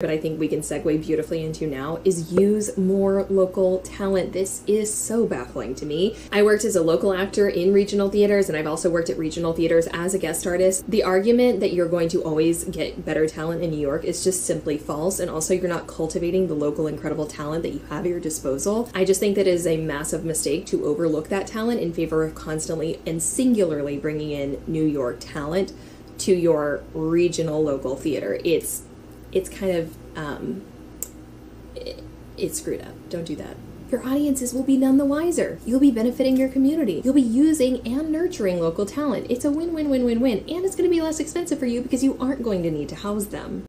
but I think we can segue beautifully into now is use more local talent. This is so baffling to me. I worked as a local actor in regional theaters and I've also worked at regional theaters as a guest artist. The argument that you're going to always get better talent in New York is just simply false and also you're not cultivating the local incredible talent that you have at your disposal. I just think that is a massive mistake to overlook that talent in favor of constantly and singularly bringing in New York talent to your regional local theater. It's it's kind of um, it, it's screwed up. Don't do that. Your audiences will be none the wiser. You'll be benefiting your community. You'll be using and nurturing local talent. It's a win win win win win. And it's going to be less expensive for you because you aren't going to need to house them.